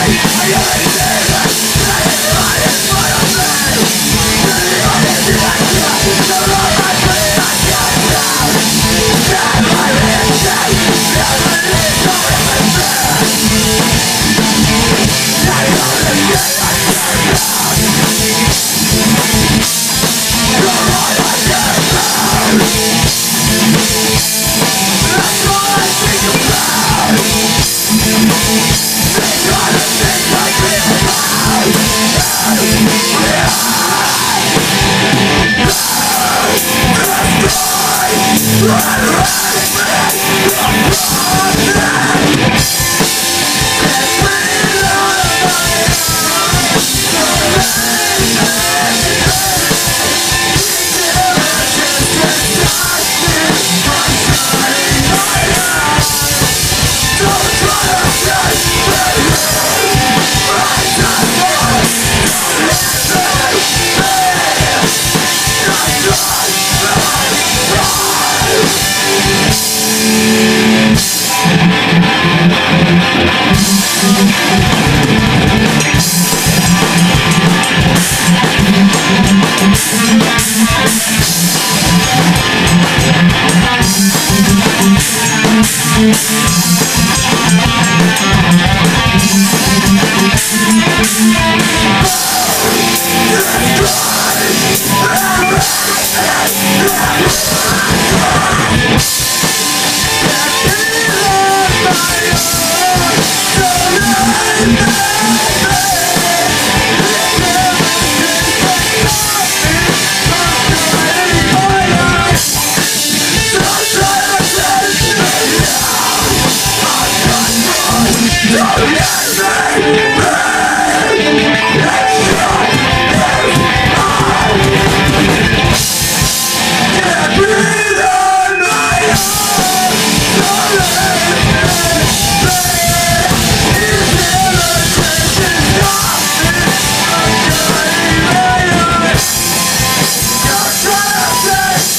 I am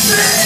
Yeah.